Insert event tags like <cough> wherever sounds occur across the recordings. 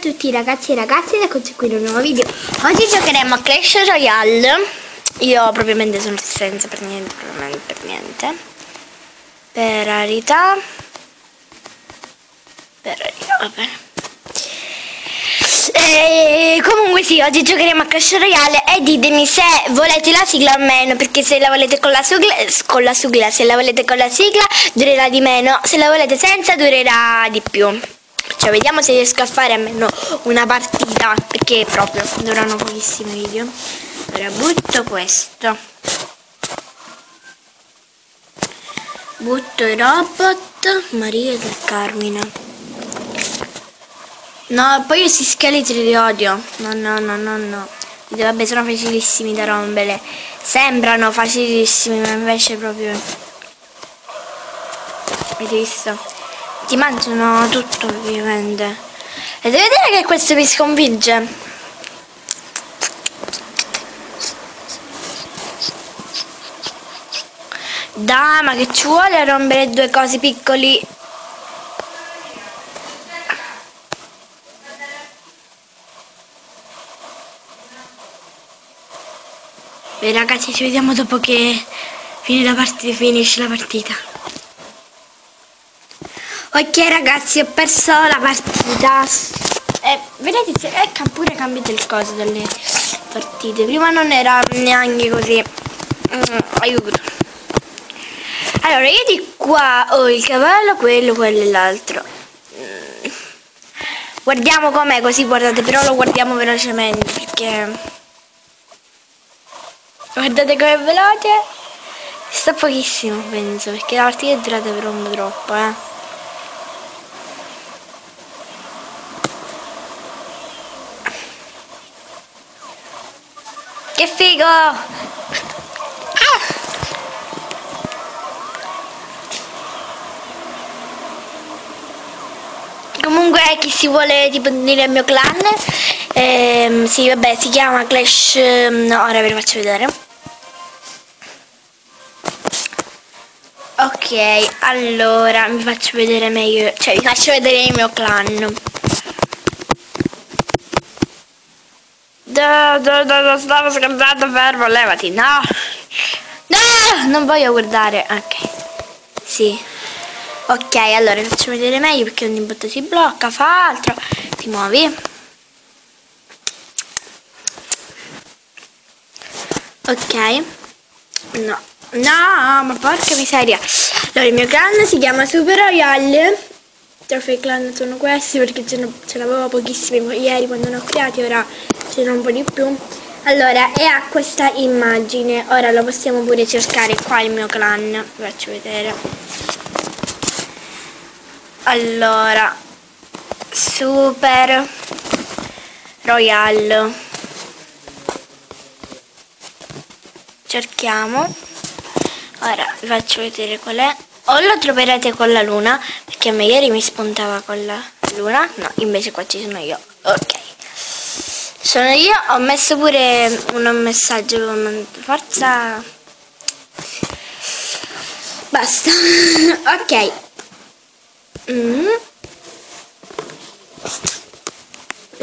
tutti ragazzi e ragazze ed eccoci qui in un nuovo video. Oggi giocheremo a Clash Royale. Io propriamente sono senza per niente, propriamente per niente. Per rarità. Per rarità, va bene. E comunque sì, oggi giocheremo a Clash Royale e ditemi se volete la sigla o meno, perché se la volete con la, sigla, con la sigla, se la volete con la sigla durerà di meno, se la volete senza durerà di più. Cioè, vediamo se riesco a fare almeno una partita, perché proprio durano pochissimi video. Ora butto questo. Butto i robot, Maria del Carmine. No, poi questi scheletri li odio. No, no, no, no, no. Vabbè, sono facilissimi da rompere. Sembrano facilissimi, ma invece proprio... Avete visto? Ti mangiano tutto ovviamente. E devi vedere che questo mi sconfigge. Dai, ma che ci vuole a rompere due cose piccoli? Beh ragazzi ci vediamo dopo che finisce la partita, finisce la partita. Ok ragazzi, ho perso la partita. Eh, vedete, è eh, pure cambiato il coso delle partite. Prima non era neanche così. Mm, aiuto. Allora, io di qua ho il cavallo, quello, quello e l'altro. Mm. Guardiamo com'è così, guardate, però lo guardiamo velocemente perché... Guardate com'è veloce. Sta pochissimo, penso, perché la partita è durata per un po' troppo, eh. Che figo! Ah! Comunque chi si vuole tipo unire al mio clan ehm, Sì vabbè si chiama Clash no, Ora ve lo faccio vedere Ok allora mi faccio vedere meglio Cioè vi faccio vedere il mio clan Stavo scherzando, fermo, levati. No. No, non voglio guardare. Ok. Sì. Ok, allora faccio vedere meglio perché ogni volta si blocca, fa altro. Ti muovi. Ok. No. No, ma porca miseria. Allora, il mio clan si chiama Super Royale trofei clan sono questi perché ce n'avevo pochissimi ieri quando ne ho creati, ora un po' di più. Allora, e ha questa immagine, ora lo possiamo pure cercare qua il mio clan, vi faccio vedere. Allora, Super Royal. Cerchiamo. Ora vi faccio vedere qual è. O lo troverete con la luna, perché a me ieri mi spuntava con la luna. No, invece qua ci sono io. Ok. Sono io, ho messo pure un messaggio, forza... Basta. <laughs> ok. Mm.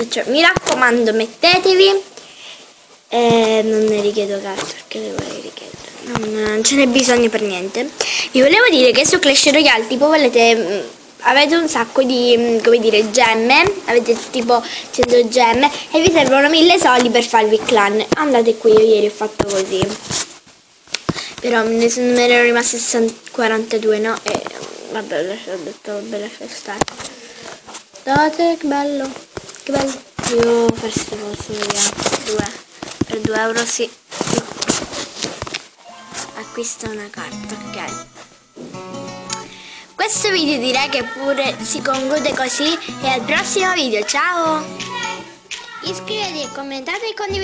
Cioè, mi raccomando, mettetevi. Eh, non ne richiedo carta perché devo richiedere non ce n'è bisogno per niente. Vi volevo dire che su Clash Royale tipo volete mm, avete un sacco di mm, come dire gemme avete tipo 100 gemme e vi servono 1000 soldi per farvi clan. Andate qui io ieri ho fatto così. Però me ne, sono, rimasti 42 no? E vabbè ho detto vabbè lascia stare. Guardate che bello che bello. Io forse posso via 2 per 2 euro sì. Acquista una carta, ok? Questo video direi che pure si conclude così e al prossimo video, ciao! Iscrivetevi, commentate e condividete.